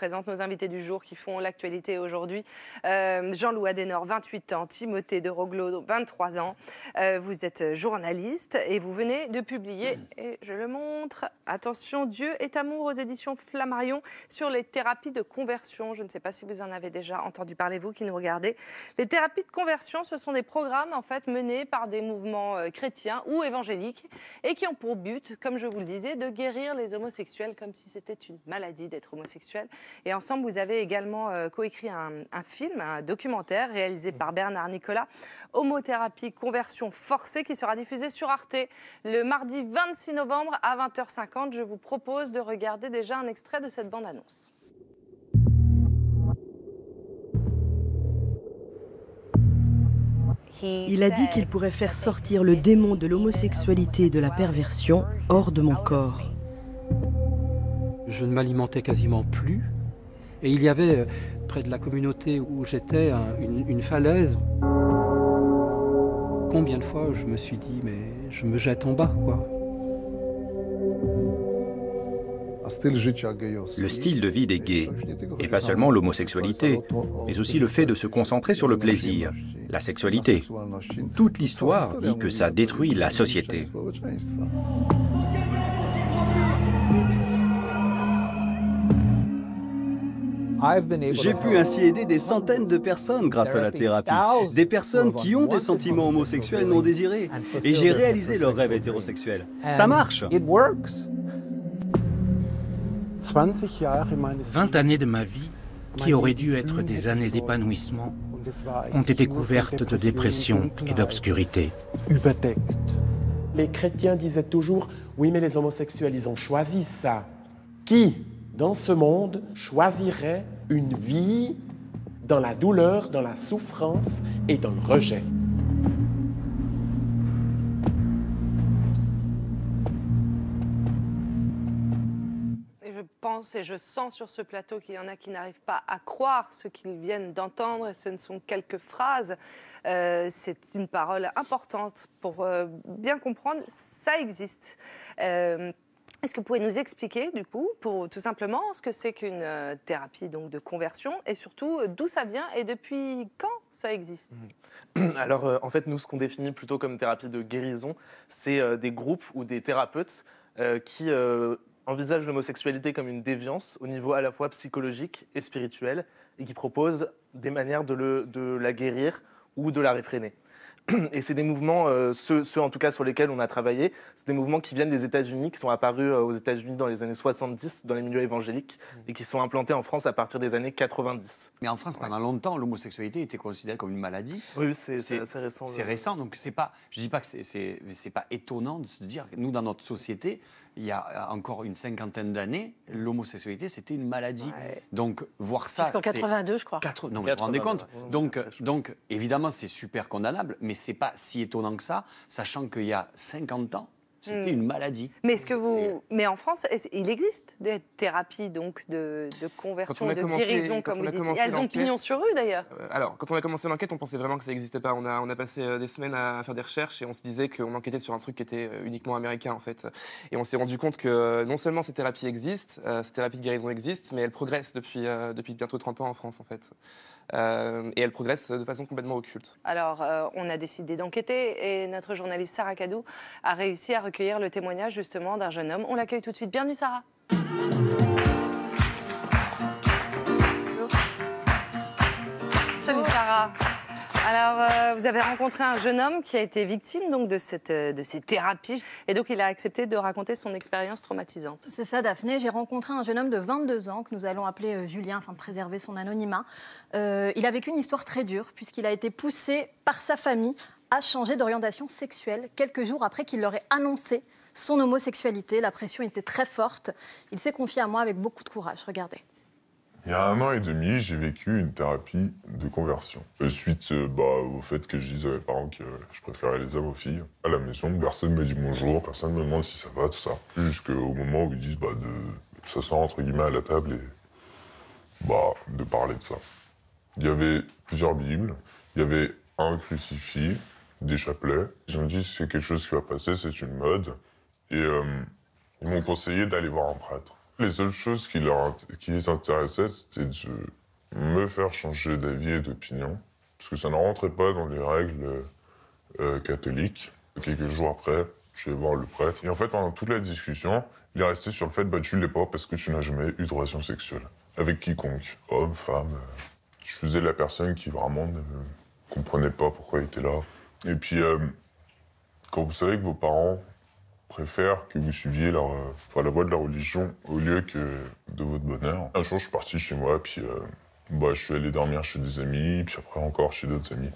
présente nos invités du jour qui font l'actualité aujourd'hui. Euh, Jean-Louis Adenor, 28 ans, Timothée de Roglo, 23 ans. Euh, vous êtes journaliste et vous venez de publier, et je le montre, attention, Dieu est amour aux éditions Flammarion sur les thérapies de conversion. Je ne sais pas si vous en avez déjà entendu parler, vous qui nous regardez. Les thérapies de conversion, ce sont des programmes en fait menés par des mouvements euh, chrétiens ou évangéliques et qui ont pour but, comme je vous le disais, de guérir les homosexuels comme si c'était une maladie d'être homosexuel. Et ensemble, vous avez également euh, coécrit un, un film, un documentaire réalisé par Bernard Nicolas, Homothérapie conversion forcée, qui sera diffusé sur Arte le mardi 26 novembre à 20h50. Je vous propose de regarder déjà un extrait de cette bande-annonce. Il a dit qu'il pourrait faire sortir le démon de l'homosexualité et de la perversion hors de mon corps. Je ne m'alimentais quasiment plus. Et il y avait, euh, près de la communauté où j'étais, un- une, une falaise. Combien de fois je me suis dit, mais je me jette en bas, quoi. Le style de vie des gays, et pas seulement l'homosexualité, mais aussi le fait de se concentrer sur le plaisir, la sexualité. Toute l'histoire dit que ça détruit la société. J'ai pu ainsi aider des centaines de personnes grâce à la thérapie. Des personnes qui ont des sentiments homosexuels non désirés. Et j'ai réalisé leurs rêves hétérosexuels. Ça marche 20 années de ma vie, qui auraient dû être des années d'épanouissement, ont été couvertes de dépression et d'obscurité. Les chrétiens disaient toujours, oui mais les homosexuels, ils ont choisi ça. Qui, dans ce monde, choisirait une vie dans la douleur, dans la souffrance et dans le rejet Et je pense et je sens sur ce plateau qu'il y en a qui n'arrivent pas à croire ce qu'ils viennent d'entendre et ce ne sont quelques phrases. Euh, c'est une parole importante pour euh, bien comprendre, ça existe. Euh, est-ce que vous pouvez nous expliquer, du coup, tout simplement, ce que c'est qu'une euh, thérapie donc, de conversion et surtout euh, d'où ça vient et depuis quand ça existe? Alors, euh, en fait, nous, ce qu'on définit plutôt comme thérapie de guérison, c'est des groupes ou des thérapeutes qui envisagent l'homosexualité comme une déviance au niveau à la fois psychologique et spirituel et qui proposent des manières de la guérir ou de la réfréner. Et c'est des mouvements, euh, ceux, ceux en tout cas sur lesquels on a travaillé, c'est des mouvements qui viennent des États-Unis, qui sont apparus euh, aux États-Unis dans les années 70, dans les milieux évangéliques, et qui sont implantés en France à partir des années 90. Mais en France, pendant longtemps, l'homosexualité était considérée comme une maladie. Oui, c'est assez récent. C'est le- récent, donc c'est pas. Je dis pas que c'est- pas étonnant de se dire que nous, dans notre société, il y a encore une cinquantaine d'années, l'homosexualité c'était une maladie. Donc voir ça. Jusqu'en c'est- 82, je crois. Quatre- non, mais vous vous rendez 80, compte? ouais. donc, donc, évidemment, c'est super condamnable, mais c'est pas si étonnant que ça, sachant qu'il y a 50 ans, c'était Hmm. une maladie. Mais est-ce que C'est- vous, mais en France, il existe des thérapies donc de, de conversion, de commencé- guérison, comme on vous a dites. elles ont pignon sur rue d'ailleurs. Euh, Alors, quand on a commencé l'enquête, on pensait vraiment que ça n'existait pas. On a, on a passé euh, des semaines à faire des recherches et on se disait qu'on enquêtait sur un truc qui était euh, uniquement américain en fait. Et on s'est rendu compte que non seulement ces thérapies existent, euh, ces thérapies de guérison existent, mais elles progressent depuis, euh, depuis bientôt 30 ans en France en fait. Euh, et elles progressent de façon complètement occulte. Alors, euh, on a décidé d'enquêter et notre journaliste Sarah Cadou a réussi à recueillir le témoignage justement d'un jeune homme. On l'accueille tout de suite. Bienvenue Sarah. Salut Sarah. Alors, euh, vous avez rencontré un jeune homme qui a été victime donc de, cette, euh, de ces thérapies et donc il a accepté de raconter son expérience traumatisante. C'est ça, Daphné. J'ai rencontré un jeune homme de 22 ans que nous allons appeler euh, Julien afin de préserver son anonymat. Il a vécu une histoire très dure puisqu'il a été poussé par sa famille à changer d'orientation sexuelle quelques jours après qu'il leur ait annoncé son homosexualité. La pression était très forte. Il s'est confié à moi avec beaucoup de courage. Regardez. Il y a un an et demi, j'ai vécu une thérapie de conversion. Euh, Suite euh, bah, au fait que je disais à mes parents que je préférais les hommes aux filles. À la maison, personne ne me dit bonjour, personne ne me demande si ça va, tout ça. Jusqu'au moment où ils disent bah, de s'asseoir entre guillemets à la table et bah, de parler de ça. Il y avait plusieurs Bibles, il y avait un crucifix, des chapelets. Ils ont dit c'est quelque chose qui va passer, c'est une mode. Et euh, ils m'ont conseillé d'aller voir un prêtre. Les seules choses qui, leur, qui les intéressaient, c'était de me faire changer d'avis et d'opinion, parce que ça ne rentrait pas dans les règles euh, catholiques. Quelques jours après, je vais voir le prêtre. Et en fait, pendant toute la discussion, il est resté sur le fait bah, tu l'es pas parce que tu n'as jamais eu de relation sexuelle. Avec quiconque, homme, femme. euh, Je faisais la personne qui vraiment ne comprenait pas pourquoi il était là. Et puis, euh, quand vous savez que vos parents préfèrent que vous suiviez euh, la voie de la religion au lieu que de votre bonheur. Un jour, je suis parti chez moi, puis euh, bah, je suis allé dormir chez des amis, puis après encore chez d'autres amis.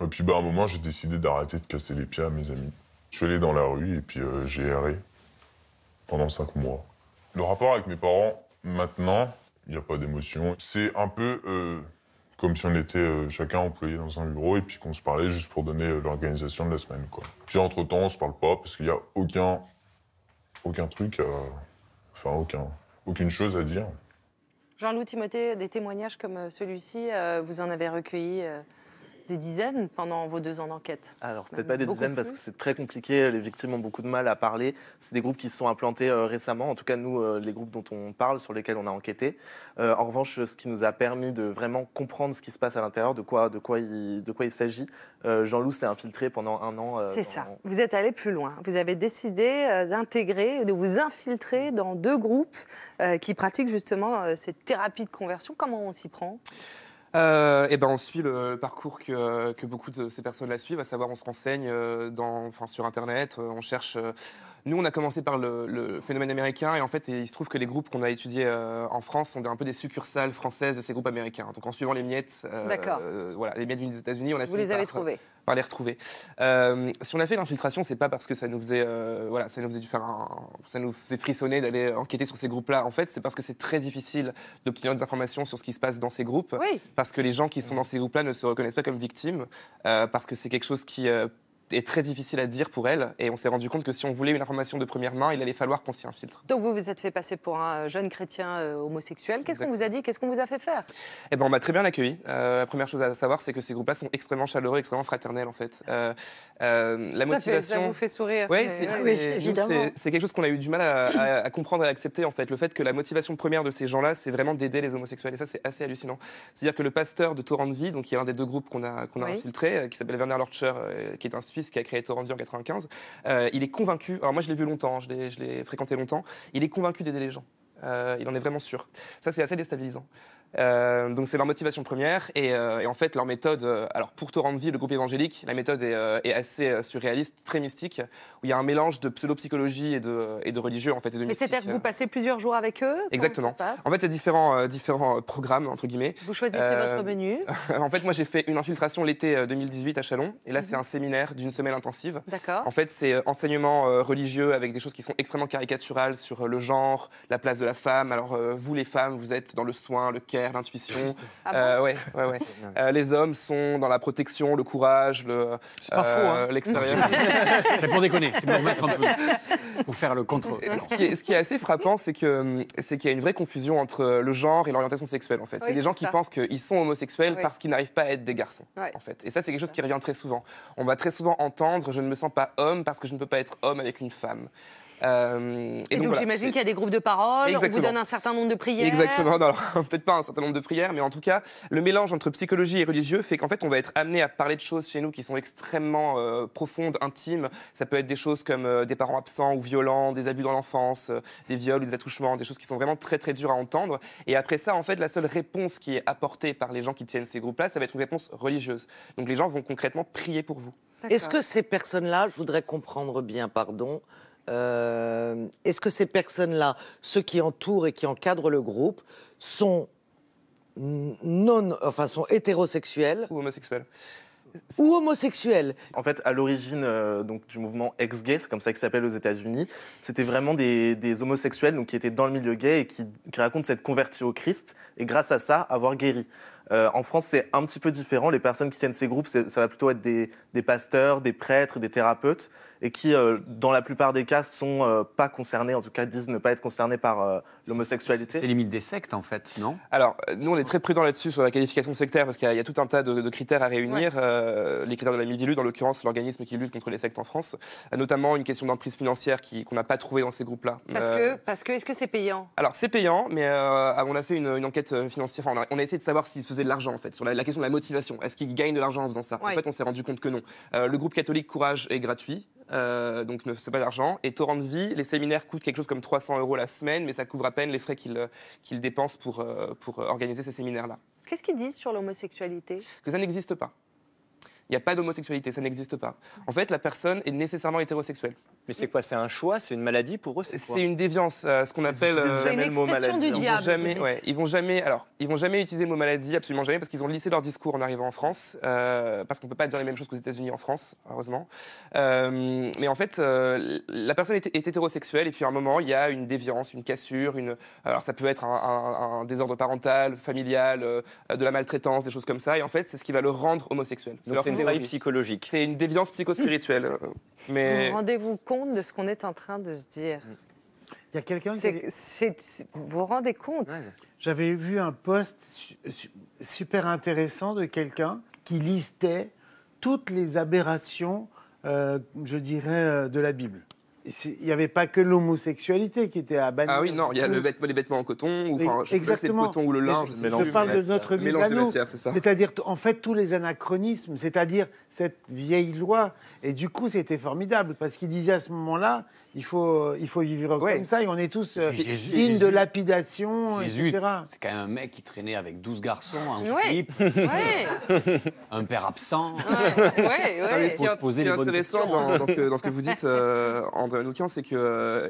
Et puis, bah, à un moment, j'ai décidé d'arrêter de casser les pieds à mes amis. Je suis allé dans la rue et puis euh, j'ai erré pendant cinq mois. Le rapport avec mes parents, maintenant, il n'y a pas d'émotion. C'est un peu euh, comme si on était euh, chacun employé dans un bureau et puis qu'on se parlait juste pour donner euh, l'organisation de la semaine. Puis entre-temps, on se parle pas parce qu'il n'y a aucun, aucun truc, à- enfin aucun, aucune chose à dire. Jean-Loup Timothée, des témoignages comme euh, celui-ci, euh, vous en avez recueilli euh, des dizaines pendant vos deux ans d'enquête Alors, peut-être pas des dizaines parce que c'est très compliqué. Les victimes ont beaucoup de mal à parler. C'est des groupes qui se sont implantés euh, récemment. En tout cas, nous, euh, les groupes dont on parle, sur lesquels on a enquêté. Euh, en revanche, ce qui nous a permis de vraiment comprendre ce qui se passe à l'intérieur, de quoi, de quoi il, de quoi il s'agit. Jean-Loup s'est infiltré pendant un an. C'est ça. Vous êtes allé plus loin. Vous avez décidé d'intégrer, de vous infiltrer dans deux groupes qui pratiquent justement cette thérapie de conversion. Comment on s'y prend? Euh, eh ben, on suit le parcours que, que beaucoup de ces personnes-là suivent, à savoir on se renseigne euh, dans, enfin, sur Internet, euh, on cherche... nous, on a commencé par le, le phénomène américain et en fait, il se trouve que les groupes qu'on a étudiés euh, en France sont un peu des succursales françaises de ces groupes américains. Donc, en suivant les miettes, euh, euh, voilà, les miettes des États-Unis, on a Vous fini les avez par- trouvés par les retrouver. Euh, si on a fait l'infiltration, c'est pas parce que ça nous faisait, euh, voilà, ça nous faisait du faire un- ça nous faisait frissonner d'aller enquêter sur ces groupes-là. En fait, c'est parce que c'est très difficile d'obtenir des informations sur ce qui se passe dans ces groupes, Oui. parce que les gens qui sont dans ces groupes-là ne se reconnaissent pas comme victimes, euh, parce que c'est quelque chose qui est très difficile à dire pour elles. Et on s'est rendu compte que si on voulait une information de première main, il allait falloir qu'on s'y infiltre. Donc vous vous êtes fait passer pour un jeune chrétien euh, homosexuel. Qu'est-ce qu'on vous a dit? Qu'est-ce qu'on vous a fait faire? Eh ben, on m'a très bien accueilli. Euh, la première chose à savoir, c'est que ces groupes-là sont extrêmement chaleureux, extrêmement fraternels, en fait. Euh, euh, la ça, fait- motivation. ça vous fait sourire. Ouais, c'est oui, c'est- quelque chose qu'on a eu du mal à, à- à comprendre et à accepter en fait. Le fait que la motivation première de ces gens-là, c'est vraiment d'aider les homosexuels. Et ça, c'est assez hallucinant. C'est-à-dire que le pasteur de Torrent de Vie, donc qui est un des deux groupes qu'on a, qu'on a Oui. infiltré, euh, qui s'appelle Werner Lorcher, euh, qui est un Qui a créé Torrent de Vie en 95, euh, il est convaincu. Alors moi, je l'ai vu longtemps, je l'ai- je l'ai fréquenté longtemps. Il est convaincu d'aider les gens. Euh, il en est vraiment sûr. Ça, c'est assez déstabilisant. Euh, donc c'est leur motivation première et, euh, et en fait leur méthode, euh, alors pour Torrent de Vie, le groupe évangélique, la méthode est, est assez surréaliste, très mystique, où il y a un mélange de pseudo-psychologie et de, et de religieux en fait et de Mais c'est-à-dire que vous passez plusieurs jours avec eux? Exactement. En fait, il y a différents, différents programmes, entre guillemets. Vous choisissez votre menu. en fait, moi, j'ai fait une infiltration l'été euh, 2018 à Chalon. Et là, c'est un séminaire d'une semaine intensive. D'accord. En fait, c'est enseignement religieux avec des choses qui sont extrêmement caricaturales sur le genre, la place de la femme. Alors, vous, les femmes, vous êtes dans le soin, le care, l'intuition. Ah bon Euh, ouais, ouais, ouais. Euh, les hommes sont dans la protection, le courage, le. C'est pas faux, hein. L'extérieur. C'est pour déconner, c'est pour remettre un peu, pour faire le contre. ce, qui est, ce qui est assez frappant, c'est que c'est qu'il y a une vraie confusion entre le genre et l'orientation sexuelle. En fait, Oui, c'est des gens qui pensent qu'ils sont homosexuels Oui. parce qu'ils n'arrivent pas à être des garçons. Ouais. En fait, et ça, c'est quelque chose qui revient très souvent. On va très souvent entendre "je ne me sens pas homme parce que je ne peux pas être homme avec une femme". Euh, Et, donc, voilà, j'imagine qu'il y a des groupes de parole, on vous Exactement. donne un certain nombre de prières. Exactement, non, alors, peut-être pas un certain nombre de prières, mais en tout cas, le mélange entre psychologie et religieux fait qu'en fait, on va être amené à parler de choses chez nous qui sont extrêmement euh, profondes, intimes. Ça peut être des choses comme euh, des parents absents ou violents, des abus dans l'enfance, euh, des viols ou des attouchements, des choses qui sont vraiment très très dures à entendre. Et après ça, en fait, la seule réponse qui est apportée par les gens qui tiennent ces groupes-là, ça va être une réponse religieuse. Donc les gens vont concrètement prier pour vous. Est-ce que ces personnes-là, je voudrais comprendre bien, pardon, euh, est-ce que ces personnes-là, ceux qui entourent et qui encadrent le groupe, sont non, enfin, sont hétérosexuels ou homosexuels ou homosexuels? En fait, à l'origine euh, donc du mouvement ex-gay, c'est comme ça qu'il s'appelle aux États-Unis, c'était vraiment des, des homosexuels donc, qui étaient dans le milieu gay et qui, qui racontent s'être convertis au Christ et grâce à ça avoir guéri. Euh, en France, c'est un petit peu différent. Les personnes qui tiennent ces groupes, ça va plutôt être des, des pasteurs, des prêtres, des thérapeutes et qui, euh, dans la plupart des cas, sont euh, pas concernés, en tout cas disent ne pas être concernés par euh, l'homosexualité. C'est limite des sectes, en fait, non? Alors, nous, on est très prudent là-dessus sur la qualification sectaire parce qu'il y, a tout un tas de, critères à réunir. les critères de la Mivilude, en l'occurrence, l'organisme qui lutte contre les sectes en France, notamment une question d'emprise financière qu'on n'a pas trouvée dans ces groupes-là. Parce que, parce que, est-ce que c'est payant? Alors, c'est payant, mais on a fait une, enquête financière. Enfin, on a, essayé de savoir s'ils de l'argent, en fait, sur la, question de la motivation. Est-ce qu'ils gagnent de l'argent en faisant ça En fait, on s'est rendu compte que non. le groupe catholique Courage est gratuit. Euh, donc ne c'est pas d'argent. Et Torrent de Vie, les séminaires coûtent quelque chose comme 300 euros la semaine, mais ça couvre à peine les frais qu'il qu'il dépense pour, euh, pour organiser ces séminaires-là. Qu'est-ce qu'ils disent sur l'homosexualité? Que ça n'existe pas. Il n'y a pas d'homosexualité, ça n'existe pas. En fait, la personne est nécessairement hétérosexuelle. Mais c'est quoi C'est un choix C'est une maladie pour eux C'est une déviance, euh, ce qu'on appelle. Euh, jamais le mot maladie. Du diable, ils vont jamais, ouais, ils vont jamais. Alors, ils vont jamais utiliser le mot maladie, absolument jamais, parce qu'ils ont lissé leur discours en arrivant en France, euh, parce qu'on peut pas dire les mêmes choses qu'aux États-Unis en France, heureusement. mais en fait, la personne est, hétérosexuelle, et puis à un moment, il y a une déviance, une cassure, une. Alors, ça peut être un, désordre parental, familial, de la maltraitance, des choses comme ça, et en fait, c'est ce qui va le rendre homosexuel. C'est une faille psychologique. C'est une déviance psychospirituelle. mais rendez-vous compte de ce qu'on est en train de se dire. Il y a quelqu'un qui. Vous vous rendez compte J'avais vu un post super intéressant de quelqu'un qui listait toutes les aberrations, euh, je dirais, euh, de la Bible il n'y avait pas que l'homosexualité qui était à bannir. Ah oui, non, il y a le vêtement, les vêtements en coton, ou enfin, Exactement. le coton ou le linge. Je, je parle de notre Bible C'est-à-dire, en fait, tous les anachronismes, c'est-à-dire cette vieille loi. Et du coup, c'était formidable, parce qu'il disait à ce moment-là, il faut, il faut vivre comme ça et on est tous euh, dignes de lapidation, Jésus, etc. C'est quand même un mec qui traînait avec 12 garçons, un slip, un père absent. Ouais, ouais, Ce qui est, poser les intéressant dans, dans, ce que, dans, ce que, vous dites, euh, André Manoukian, c'est que euh,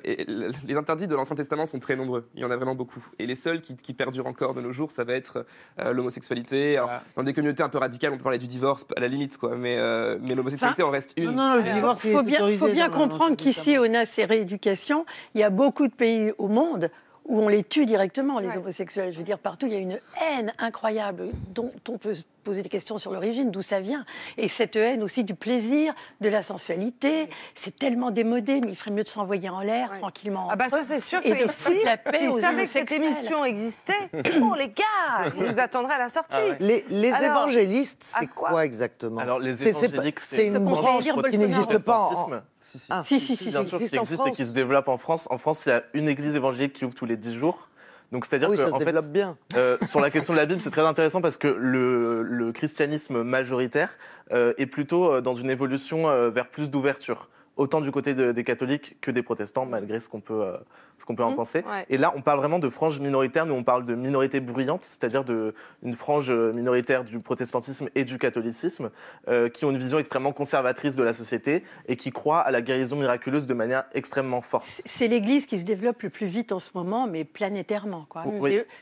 les interdits de l'Ancien Testament sont très nombreux. Il y en a vraiment beaucoup. Et les seuls qui, qui perdurent encore de nos jours, ça va être euh, l'homosexualité. Dans des communautés un peu radicales, on peut parler du divorce à la limite, quoi. Mais, mais l'homosexualité en reste une. Non, non, le divorce, il faut bien, faut bien comprendre qu'ici, au NAS, rééducation, il y a beaucoup de pays au monde où on les tue directement, les homosexuels. Je veux dire, partout, il y a une haine incroyable dont on peut poser des questions sur l'origine, d'où ça vient. Et cette haine aussi du plaisir, de la sensualité, c'est tellement démodé, mais il ferait mieux de s'envoyer en l'air tranquillement. Ah bah ça c'est sûr que ici, s'ils savaient que cette émission existait, oh les gars, ils nous attendraient à la sortie. Ah les, évangélistes, c'est quoi, exactement? Alors les évangéliques, c'est une branche qui n'existe pas en... Si, si. si, si, si, bien sûr, qui existe et qui se développe en France. En France, il y a une église évangélique qui ouvre tous les 10 jours. Donc c'est-à-dire oui, que en fait, bien. Euh, sur la question de la Bible, c'est très intéressant parce que le, le christianisme majoritaire euh, est plutôt euh, dans une évolution euh, vers plus d'ouverture autant du côté des catholiques que des protestants, malgré ce qu'on peut, euh, ce qu'on peut en mmh, penser. Et là, on parle vraiment de franges minoritaires. Nous, on parle de minorités bruyantes, c'est-à-dire d'une frange minoritaire du protestantisme et du catholicisme, euh, qui ont une vision extrêmement conservatrice de la société et qui croient à la guérison miraculeuse de manière extrêmement forte. C'est l'Église qui se développe le plus vite en ce moment, mais planétairement.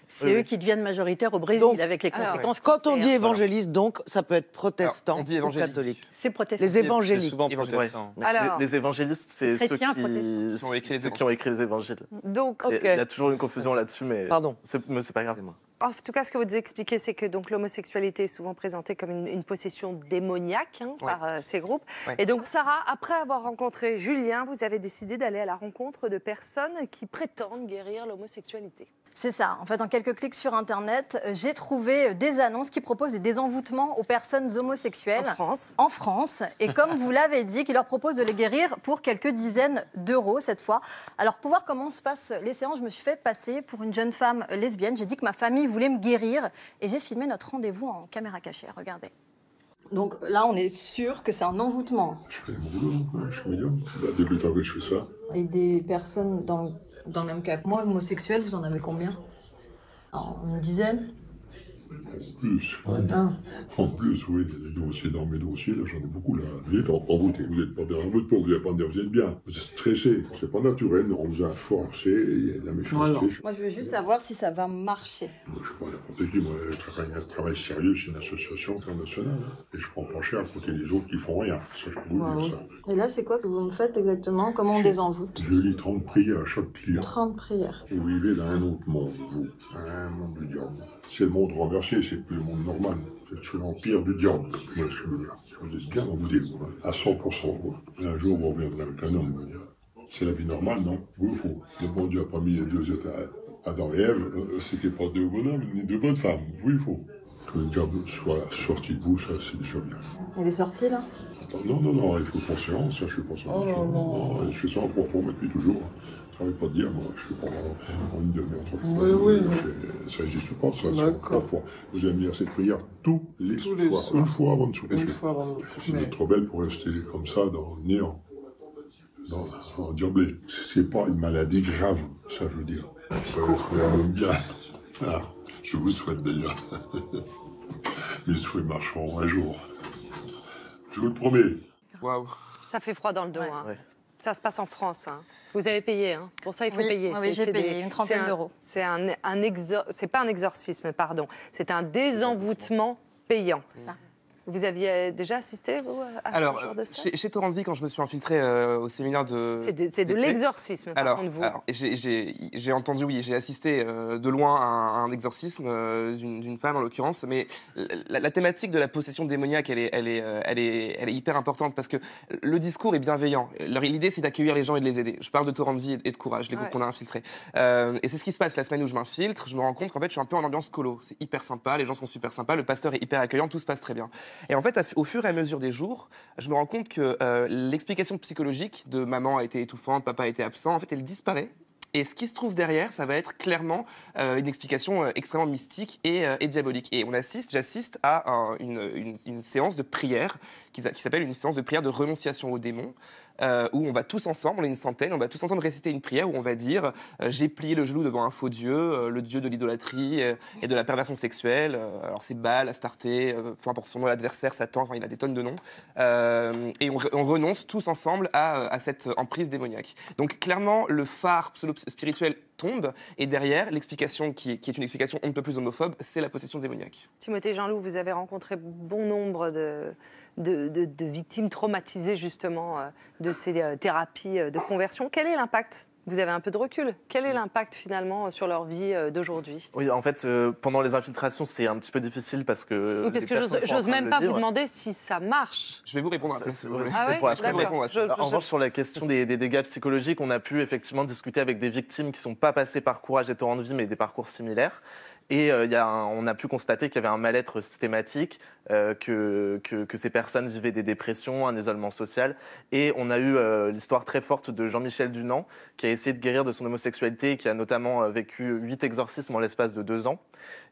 C'est eux, qui deviennent majoritaires au Brésil, avec les conséquences. quand on dit évangéliste, donc, ça peut être protestant ou catholique. C'est protestant. Les évangéliques. Souvent protestant. Alors, les évangélistes, c'est ceux, qui... Ont écrit ceux qui ont écrit les évangiles. Donc, il y a toujours une confusion là-dessus, mais Pardon. c'est pas grave. En tout cas, ce que vous expliquez, c'est que donc l'homosexualité est souvent présentée comme une, possession démoniaque hein, par euh, ces groupes. Et donc, Sarah, après avoir rencontré Julien, vous avez décidé d'aller à la rencontre de personnes qui prétendent guérir l'homosexualité. C'est ça. En fait, en quelques clics sur Internet, euh, j'ai trouvé euh, des annonces qui proposent des désenvoûtements aux personnes homosexuelles. En France. En France. Et comme vous l'avez dit, qui leur proposent de les guérir pour quelques dizaines d'euros cette fois. Alors, pour voir comment se passent les séances, je me suis fait passer pour une jeune femme lesbienne. J'ai dit que ma famille voulait me guérir et j'ai filmé notre rendez-vous en caméra cachée. Regardez. Donc là, on est sûr que c'est un envoûtement. Je fais mon boulot, je suis médium. Bah, depuis le temps que je fais ça. Et des personnes dans dans le même cas que moi, homosexuel, vous en avez combien? Une dizaine? Plus. Ah. En plus, oui, il y a des dossiers dans mes dossiers, là, j'en ai beaucoup, là. Vous êtes envoûté, vous n'êtes pas bien en votre vous n'allez pas dire vous êtes bien. Vous êtes stressé, c'est pas naturel, on vous a forcé, il y a de la méchanceté. Moi, je veux juste savoir si ça va marcher. Moi, je ne sais pas n'importe qui, moi, je travaille un travail sérieux, c'est une association internationale, hein. et je prends pas cher à côté des autres qui font rien. Ça, je peux vous dire ça. Et là, c'est quoi que vous me faites exactement? Comment on désenvoûte? Je lis 30 prières à chaque client. 30 prières. Vous vivez dans un autre monde, vous, un monde du diable. C'est le monde renversé, c'est plus le monde normal. C'est sous l'empire du diable. Moi, ce que je veux dire. Vous êtes bien dans vos hein, à 100%. quoi. Et un jour, vous reviendrez avec un homme. C'est la vie normale, non? Oui ou faux Le bon Dieu a pas mis les deux à Adam et Ève, euh, c'était pas deux bonhommes ni deux bonnes femmes. Oui ou faux Que le diable soit sorti de vous, ça, c'est déjà bien. Elle est sortie là? Attends, non, non, non, il faut transférence, ça, je fais pas ça. Oh non, non. je fais ça en profond depuis toujours. Ça ne veut pas dire, moi, je pas en, en une demi-heure. trois Oui, oui, Ça n'existe pas, ça. c'est D'accord. trois fois. Vous allez me dire cette prière tous les Tous soirs, une fois avant de se coucher. Une fois avant de coucher. êtes trop belle pour rester comme ça dans le néant, dans, en diablé. C'est pas une maladie grave, ça je veux dire. Ça même bien. Ah, je vous souhaite d'ailleurs. Mes souhaits marcheront un jour. Je vous le promets. Waouh. Ça fait froid dans le dos. hein. Ça se passe en France. hein. Vous avez payé. hein. Pour ça, il faut Oui, payer. oui, j'ai payé une trentaine un- d'euros. C'est un, un exor- c'est pas un exorcisme, pardon. C'est un désenvoûtement payant. Vous aviez déjà assisté vous, à Alors, ce genre de ça chez, chez Torrent de Vie, quand je me suis infiltré euh, au séminaire de. C'est de, de l'exorcisme, par alors, contre, vous. alors, j'ai- entendu, oui, j'ai assisté euh, de loin à un, à un exorcisme euh, d'une femme en l'occurrence, mais la, la thématique de la possession démoniaque, elle est, elle, est, euh, elle, est, elle est hyper importante parce que le discours est bienveillant. L'idée, c'est d'accueillir les gens et de les aider. Je parle de Torrent de Vie et de Courage, les groupes qu'on a infiltrés. Euh, et c'est ce qui se passe la semaine où je m'infiltre. Je me rends compte qu'en fait, je suis un peu en ambiance colo. C'est hyper sympa, les gens sont super sympas, le pasteur est hyper accueillant, tout se passe très bien. Et en fait, au fur et à mesure des jours, je me rends compte que euh, l'explication psychologique de maman a été étouffante, papa a été absent, en fait, elle disparaît. Et ce qui se trouve derrière, ça va être clairement euh, une explication euh, extrêmement mystique et, diabolique. Et on assiste, j'assiste à un- une, une- une séance de prière qui, s'a- qui s'appelle une séance de prière de renonciation aux démons. euh, où on va tous ensemble, on est une centaine, on va tous ensemble réciter une prière où on va dire euh, j'ai plié le genou devant un faux dieu, euh, le dieu de l'idolâtrie et de la perversion sexuelle. alors c'est Baal, Astarté, peu importe son nom, l'adversaire, Satan, enfin il a des tonnes de noms. Et on, re- on renonce tous ensemble à, cette emprise démoniaque. Donc clairement, le phare pseudo-spirituel tombe et derrière, l'explication qui, qui est une explication on ne peut plus homophobe, c'est la possession démoniaque. Timothée Jean-Loup, vous avez rencontré bon nombre de, de, de- de victimes traumatisées justement euh, de ces euh, thérapies euh, de conversion. Quel est l'impact? Vous avez un peu de recul. Quel est l'impact finalement sur leur vie euh, d'aujourd'hui? Oui, en fait, euh, pendant les infiltrations, c'est un petit peu difficile parce que. Oui, parce que j'ose même pas vous demander si ça marche. Je vais vous répondre après. Ah ouais après répondre. Je- je- En revanche, sur la question des, des dégâts psychologiques, on a pu effectivement discuter avec des victimes qui ne sont pas passées par courage et torrent de vie, mais des parcours similaires. Et euh, on a pu constater qu'il y avait un mal-être systématique, euh, que, que, ces personnes vivaient des dépressions, un isolement social. Et on a eu euh, l'histoire très forte de Jean-Michel Dunant, qui a essayé de guérir de son homosexualité qui a notamment vécu huit exorcismes en l'espace de deux ans.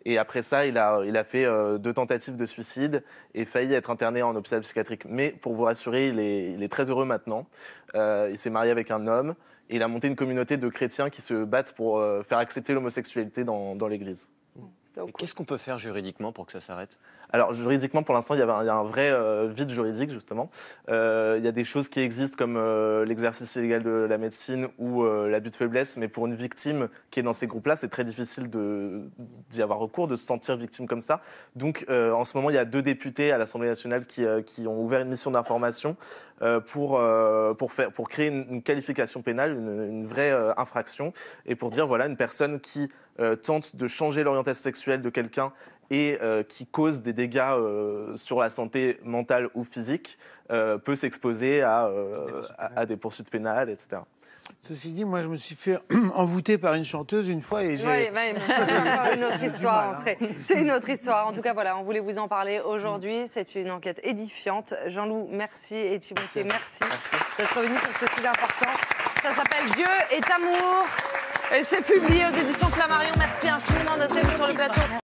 Et après ça, il a, il a fait deux tentatives de suicide et failli être interné en hôpital psychiatrique. Mais pour vous rassurer, il est, il est très heureux maintenant. Il s'est marié avec un homme et il a monté une communauté de chrétiens qui se battent pour faire accepter l'homosexualité dans, dans l'Église. Qu'est-ce qu'on peut faire juridiquement pour que ça s'arrête? Alors juridiquement, pour l'instant, il y, a un vrai euh, vide juridique justement. Euh, il y a des choses qui existent comme euh, l'exercice illégal de la médecine ou l'abus de faiblesse, mais pour une victime qui est dans ces groupes-là, c'est très difficile d'y avoir recours, de se sentir victime comme ça. Donc en ce moment, il y a deux députés à l'Assemblée nationale qui, ont ouvert une mission d'information pour, créer une, qualification pénale, une, vraie infraction, et pour dire voilà une personne qui tente de changer l'orientation sexuelle de quelqu'un et euh, qui cause des dégâts euh, sur la santé mentale ou physique euh, peut s'exposer à, euh, à, à des poursuites pénales, etc. Ceci dit, moi, je me suis fait envoûter par une chanteuse une fois et j'ai. Oui, une autre histoire. on serait- C'est une autre histoire. En tout cas, voilà, on voulait vous en parler aujourd'hui. C'est une enquête édifiante. Jean-Loup, merci. Et Timothée, merci, d'être venu sur ce sujet important. Ça s'appelle Dieu est amour. Et c'est publié aux éditions Flammarion. Merci infiniment d'être venu sur le plateau.